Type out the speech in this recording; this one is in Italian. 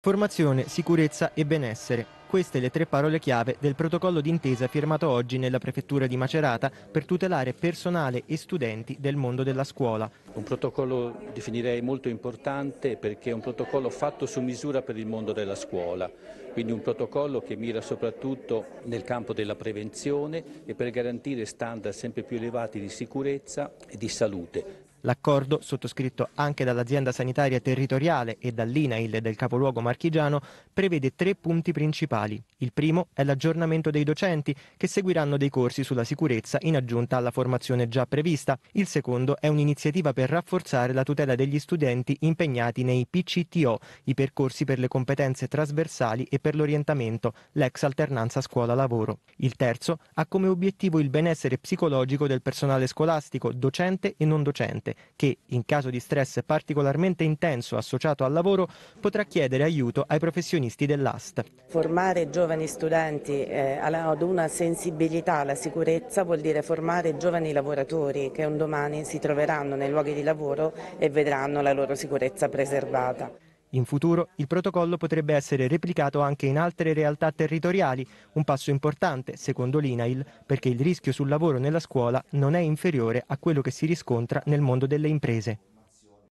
Formazione, sicurezza e benessere. Queste le tre parole chiave del protocollo d'intesa firmato oggi nella prefettura di Macerata per tutelare personale e studenti del mondo della scuola. Un protocollo definirei molto importante perché è un protocollo fatto su misura per il mondo della scuola, quindi un protocollo che mira soprattutto nel campo della prevenzione e per garantire standard sempre più elevati di sicurezza e di salute. L'accordo, sottoscritto anche dall'azienda sanitaria territoriale e dall'INAIL del capoluogo marchigiano, prevede tre punti principali. Il primo è l'aggiornamento dei docenti, che seguiranno dei corsi sulla sicurezza in aggiunta alla formazione già prevista. Il secondo è un'iniziativa per rafforzare la tutela degli studenti impegnati nei PCTO, i percorsi per le competenze trasversali e per l'orientamento, l'ex alternanza scuola-lavoro. Il terzo ha come obiettivo il benessere psicologico del personale scolastico, docente e non docente paziente che, in caso di stress particolarmente intenso associato al lavoro, potrà chiedere aiuto ai professionisti dell'AST. Formare giovani studenti eh, ad una sensibilità alla sicurezza vuol dire formare giovani lavoratori che un domani si troveranno nei luoghi di lavoro e vedranno la loro sicurezza preservata. In futuro il protocollo potrebbe essere replicato anche in altre realtà territoriali, un passo importante, secondo l'INAIL, perché il rischio sul lavoro nella scuola non è inferiore a quello che si riscontra nel mondo delle imprese.